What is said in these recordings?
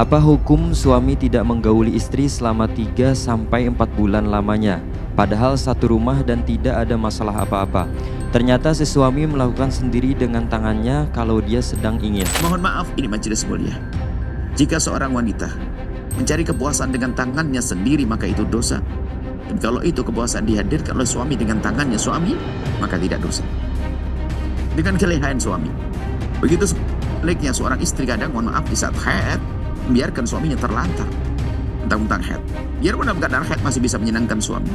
Apa hukum suami tidak menggauli istri selama 3 sampai 4 bulan lamanya, padahal satu rumah dan tidak ada masalah apa-apa? Ternyata si suami melakukan sendiri dengan tangannya kalau dia sedang ingin. Mohon maaf, ini majelis mulia. Jika seorang wanita mencari kepuasan dengan tangannya sendiri, maka itu dosa. Dan kalau itu kepuasan dihadirkan oleh suami dengan tangannya suami, maka tidak dosa. Dengan kelehaan suami. Begitu sebaliknya seorang istri kadang, mohon maaf, di saat haid, membiarkan suaminya terlantar. Tentang-tentang head. Biarpun dalam keadaan head masih bisa menyenangkan suami.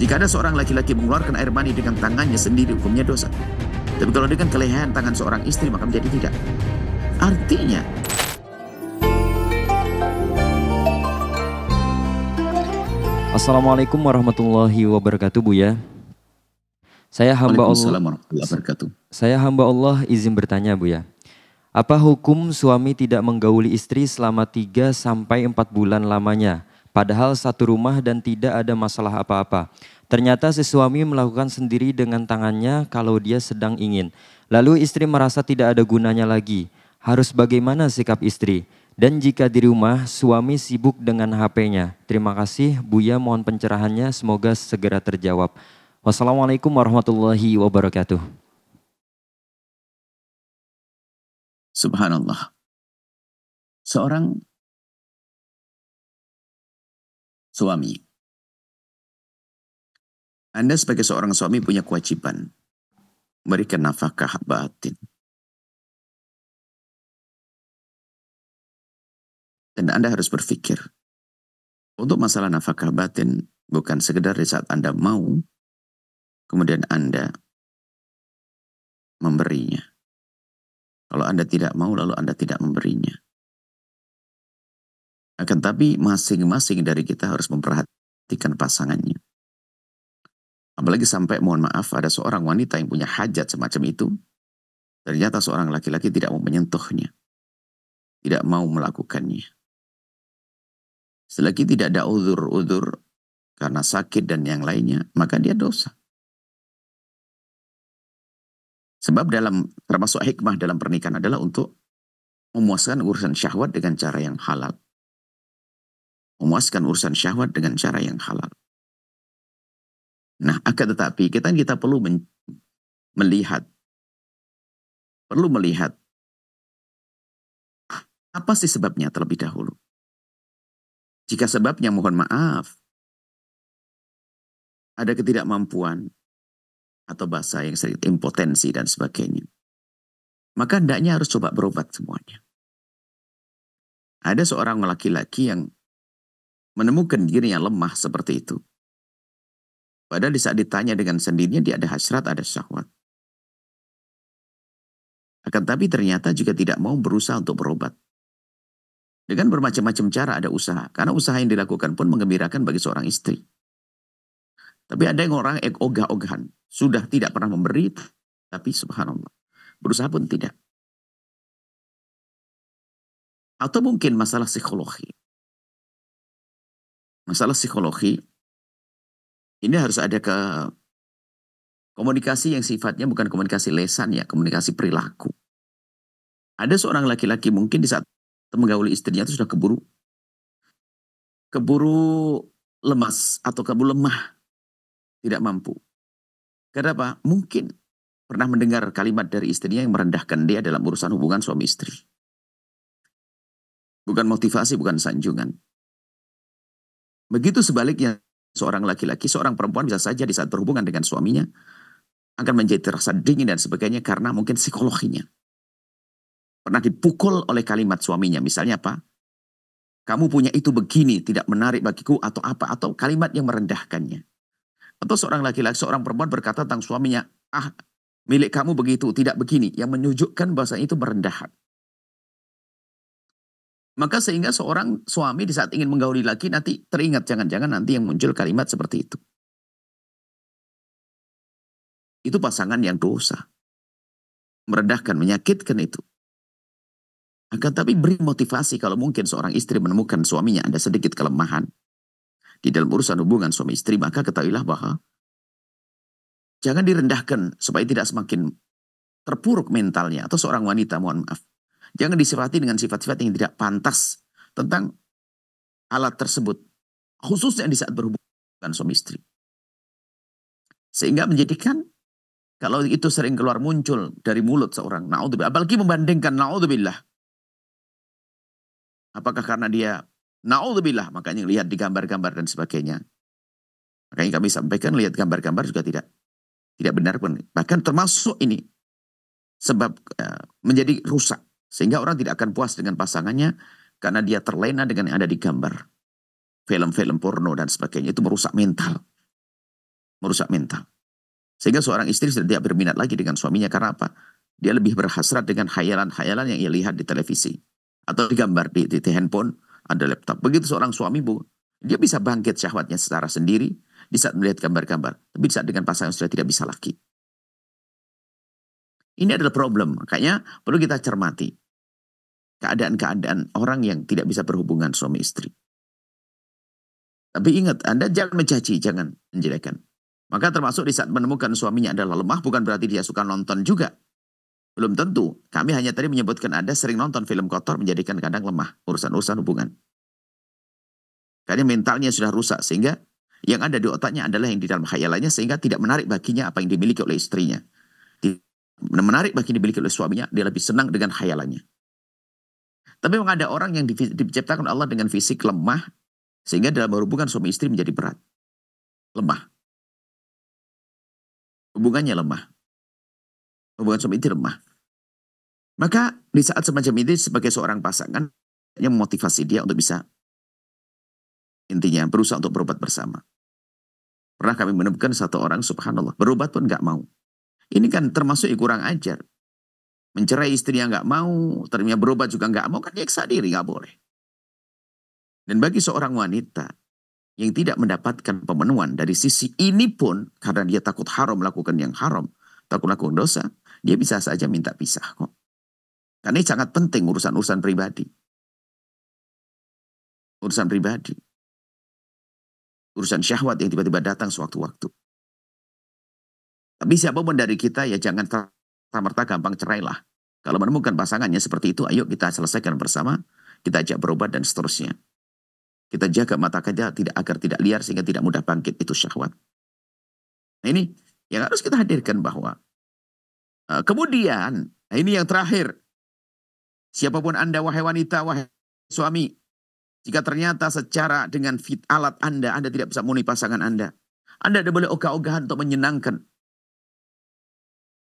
Jika ada seorang laki-laki mengeluarkan air mani dengan tangannya sendiri, hukumnya dosa. Tapi kalau dengan kelehaan tangan seorang istri, maka menjadi tidak. Artinya, Assalamualaikum warahmatullahi wabarakatuh Bu ya. Saya hamba Allah. Saya hamba Allah izin bertanya Bu ya. Apa hukum suami tidak menggauli istri selama 3 sampai 4 bulan lamanya, padahal satu rumah dan tidak ada masalah apa-apa? Ternyata si suami melakukan sendiri dengan tangannya kalau dia sedang ingin. Lalu istri merasa tidak ada gunanya lagi. Harus bagaimana sikap istri? Dan jika di rumah suami sibuk dengan HP-nya. Terima kasih Buya mohon pencerahannya semoga segera terjawab. Wassalamualaikum warahmatullahi wabarakatuh. Subhanallah. Seorang suami. Anda sebagai seorang suami punya kewajiban memberikan nafkah batin. Dan Anda harus berpikir, untuk masalah nafkah batin bukan sekedar di saat Anda mau, kemudian Anda memberinya. Kalau Anda tidak mau, lalu Anda tidak memberinya. Akan tapi masing-masing dari kita harus memperhatikan pasangannya. Apalagi sampai mohon maaf ada seorang wanita yang punya hajat semacam itu. Ternyata seorang laki-laki tidak mau menyentuhnya. Tidak mau melakukannya. Selagi tidak ada udur-udur karena sakit dan yang lainnya, maka dia dosa. Sebab dalam termasuk hikmah dalam pernikahan adalah untuk memuaskan urusan syahwat dengan cara yang halal. Memuaskan urusan syahwat dengan cara yang halal. Nah, akan tetapi kita kita perlu melihat perlu melihat apa sih sebabnya terlebih dahulu. Jika sebabnya mohon maaf ada ketidakmampuan atau bahasa yang sering impotensi dan sebagainya. Maka hendaknya harus coba berobat semuanya. Ada seorang laki-laki yang menemukan diri yang lemah seperti itu. Padahal di saat ditanya dengan sendirinya dia ada hasrat, ada syahwat. Akan tapi ternyata juga tidak mau berusaha untuk berobat. Dengan bermacam-macam cara ada usaha. Karena usaha yang dilakukan pun mengembirakan bagi seorang istri. Tapi ada yang orang ogah-ogahan. Sudah tidak pernah memberi, tapi subhanallah. Berusaha pun tidak. Atau mungkin masalah psikologi. Masalah psikologi, ini harus ada ke komunikasi yang sifatnya bukan komunikasi lesan ya, komunikasi perilaku. Ada seorang laki-laki mungkin di saat menggauli istrinya itu sudah keburu keburu lemas atau keburu lemah tidak mampu. Kenapa? Mungkin pernah mendengar kalimat dari istrinya yang merendahkan dia dalam urusan hubungan suami istri. Bukan motivasi, bukan sanjungan. Begitu sebaliknya, seorang laki-laki, seorang perempuan bisa saja di saat berhubungan dengan suaminya, akan menjadi terasa dingin dan sebagainya karena mungkin psikologinya. Pernah dipukul oleh kalimat suaminya, misalnya apa? Kamu punya itu begini, tidak menarik bagiku atau apa, atau kalimat yang merendahkannya. Atau seorang laki-laki, seorang perempuan berkata tentang suaminya, ah milik kamu begitu, tidak begini. Yang menyujukkan bahasa itu merendahkan. Maka sehingga seorang suami di saat ingin menggauli lagi nanti teringat jangan-jangan nanti yang muncul kalimat seperti itu. Itu pasangan yang dosa. Merendahkan, menyakitkan itu. Akan tapi beri motivasi kalau mungkin seorang istri menemukan suaminya ada sedikit kelemahan di dalam urusan hubungan suami istri, maka ketahuilah bahwa jangan direndahkan supaya tidak semakin terpuruk mentalnya atau seorang wanita, mohon maaf. Jangan disifati dengan sifat-sifat yang tidak pantas tentang alat tersebut. Khususnya di saat berhubungan suami istri. Sehingga menjadikan kalau itu sering keluar muncul dari mulut seorang. Na'udzubillah. Apalagi membandingkan na'udzubillah. Apakah karena dia na'udzubillah. Makanya lihat di gambar-gambar dan sebagainya. Makanya kami sampaikan lihat gambar-gambar juga tidak tidak benar pun. Bahkan termasuk ini sebab uh, menjadi rusak. Sehingga orang tidak akan puas dengan pasangannya karena dia terlena dengan yang ada di gambar. Film-film porno dan sebagainya itu merusak mental. Merusak mental. Sehingga seorang istri sudah tidak berminat lagi dengan suaminya karena apa? Dia lebih berhasrat dengan khayalan-khayalan yang ia lihat di televisi. Atau digambar di, di, di handphone, ada laptop. Begitu seorang suami, Bu, dia bisa bangkit syahwatnya secara sendiri di saat melihat gambar-gambar. Tapi di saat dengan pasangan sudah tidak bisa lagi. Ini adalah problem. Makanya perlu kita cermati. Keadaan-keadaan orang yang tidak bisa berhubungan suami istri. Tapi ingat, Anda jangan mencaci, jangan menjelekan. Maka termasuk di saat menemukan suaminya adalah lemah, bukan berarti dia suka nonton juga. Belum tentu. Kami hanya tadi menyebutkan Anda sering nonton film kotor menjadikan kadang lemah urusan-urusan hubungan. Karena mentalnya sudah rusak sehingga yang ada di otaknya adalah yang di dalam khayalannya sehingga tidak menarik baginya apa yang dimiliki oleh istrinya. Menarik bagi dimiliki oleh suaminya, dia lebih senang dengan khayalannya. Tapi memang ada orang yang diciptakan Allah dengan fisik lemah sehingga dalam hubungan suami istri menjadi berat. Lemah hubungannya lemah. Hubungan suami istri lemah. Maka di saat semacam ini sebagai seorang pasangan yang memotivasi dia untuk bisa intinya berusaha untuk berobat bersama. Pernah kami menemukan satu orang subhanallah berobat pun nggak mau. Ini kan termasuk kurang ajar. Mencerai yang nggak mau, ternyata berobat juga nggak mau kan nyeksa diri nggak boleh. Dan bagi seorang wanita yang tidak mendapatkan pemenuhan dari sisi ini pun karena dia takut haram melakukan yang haram, takut melakukan dosa, dia bisa saja minta pisah kok. Karena ini sangat penting urusan-urusan pribadi. Urusan pribadi. Urusan syahwat yang tiba-tiba datang sewaktu-waktu. Tapi siapa pun dari kita ya jangan merta gampang cerailah. Kalau menemukan pasangannya seperti itu, ayo kita selesaikan bersama, kita ajak berobat dan seterusnya. Kita jaga mata kita tidak agar tidak liar sehingga tidak mudah bangkit itu syahwat. Nah ini yang harus kita hadirkan bahwa uh, kemudian ini yang terakhir siapa pun anda wahai wanita wahai suami jika ternyata secara dengan fit alat anda anda tidak bisa memenuhi pasangan anda anda tidak boleh ogah-ogahan untuk menyenangkan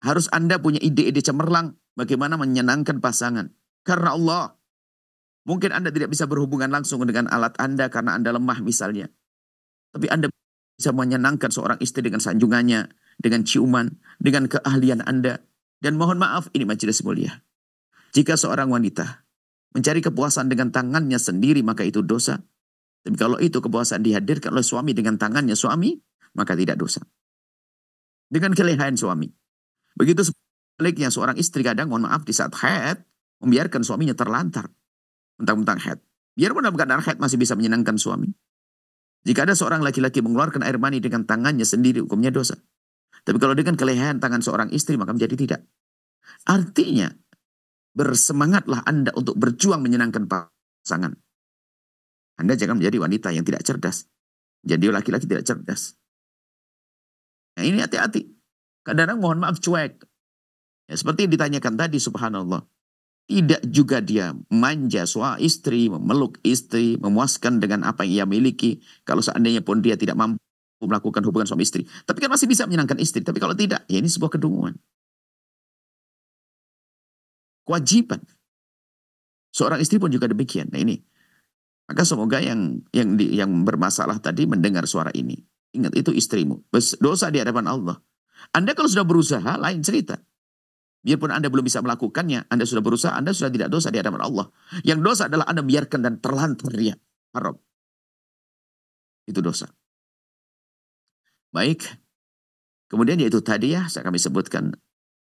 harus anda punya ide-ide cemerlang bagaimana menyenangkan pasangan karena Allah Mungkin Anda tidak bisa berhubungan langsung dengan alat Anda karena Anda lemah misalnya. Tapi Anda bisa menyenangkan seorang istri dengan sanjungannya, dengan ciuman, dengan keahlian Anda. Dan mohon maaf, ini majelis mulia. Jika seorang wanita mencari kepuasan dengan tangannya sendiri, maka itu dosa. Tapi kalau itu kepuasan dihadirkan oleh suami dengan tangannya suami, maka tidak dosa. Dengan kelehaan suami. Begitu sebaliknya seorang istri kadang, mohon maaf, di saat haid, membiarkan suaminya terlantar. Mentang-mentang head. Biarpun dalam keadaan head masih bisa menyenangkan suami. Jika ada seorang laki-laki mengeluarkan air mani dengan tangannya sendiri, hukumnya dosa. Tapi kalau dengan kelehaan tangan seorang istri, maka menjadi tidak. Artinya, bersemangatlah Anda untuk berjuang menyenangkan pasangan. Anda jangan menjadi wanita yang tidak cerdas. Jadi laki-laki tidak cerdas. Nah ini hati-hati. Kadang-kadang mohon maaf cuek. Ya, seperti yang ditanyakan tadi, subhanallah. Tidak juga dia manja suami istri, memeluk istri, memuaskan dengan apa yang ia miliki. Kalau seandainya pun dia tidak mampu melakukan hubungan suami istri. Tapi kan masih bisa menyenangkan istri. Tapi kalau tidak, ya ini sebuah kedunguan. Kewajiban. Seorang istri pun juga demikian. Nah ini. Maka semoga yang yang di, yang bermasalah tadi mendengar suara ini. Ingat itu istrimu. Dosa di hadapan Allah. Anda kalau sudah berusaha, lain cerita. Biarpun Anda belum bisa melakukannya, Anda sudah berusaha, Anda sudah tidak dosa di hadapan Allah. Yang dosa adalah Anda biarkan dan terlantar dia. Haram. Itu dosa. Baik. Kemudian yaitu tadi ya, saya kami sebutkan.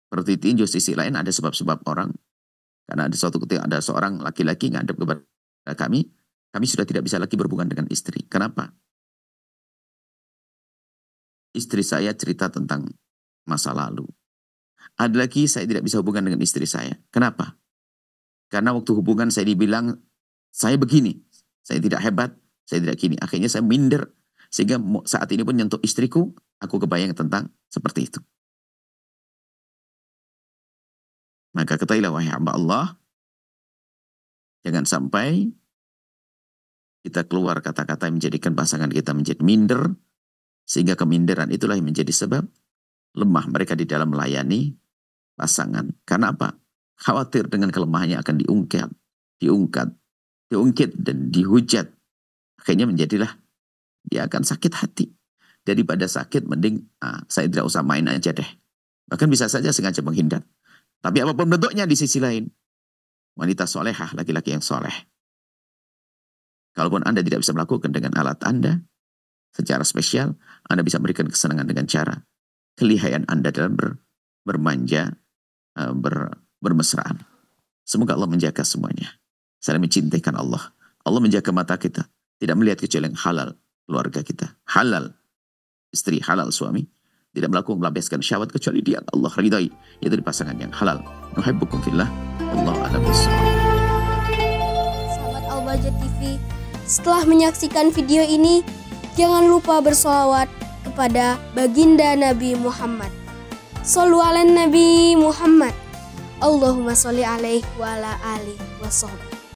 Seperti tinju sisi lain ada sebab-sebab orang. Karena ada suatu ketika ada seorang laki-laki ngadep kepada kami. Kami sudah tidak bisa lagi berhubungan dengan istri. Kenapa? Istri saya cerita tentang masa lalu ada lagi saya tidak bisa hubungan dengan istri saya. Kenapa? Karena waktu hubungan saya dibilang, saya begini, saya tidak hebat, saya tidak gini. Akhirnya saya minder. Sehingga saat ini pun nyentuh istriku, aku kebayang tentang seperti itu. Maka ketahuilah wahai hamba Allah, jangan sampai kita keluar kata-kata yang menjadikan pasangan kita menjadi minder, sehingga keminderan itulah yang menjadi sebab lemah mereka di dalam melayani pasangan. Karena apa? khawatir dengan kelemahannya akan diungkap, diungkat, diungkit dan dihujat. Akhirnya menjadilah dia akan sakit hati. Daripada sakit mending ah, saya tidak usah main aja deh. Bahkan bisa saja sengaja menghindar. Tapi apa pun bentuknya di sisi lain. Wanita solehah, laki-laki yang soleh. Kalaupun Anda tidak bisa melakukan dengan alat Anda, secara spesial, Anda bisa memberikan kesenangan dengan cara kelihayan Anda dalam ber, bermanja, uh, ber, bermesraan. Semoga Allah menjaga semuanya. Saling mencintaikan Allah. Allah menjaga mata kita. Tidak melihat kecuali yang halal keluarga kita. Halal istri, halal suami. Tidak melakukan melampiaskan syahwat kecuali dia Allah ridai. Yaitu di pasangan yang halal. Nuhibbukum fillah. Allah alam Sahabat Al-Baja TV, setelah menyaksikan video ini, jangan lupa bersolawat kepada baginda Nabi Muhammad. Sallu ala Nabi Muhammad. Allahumma sholli alaihi wa ala alihi wa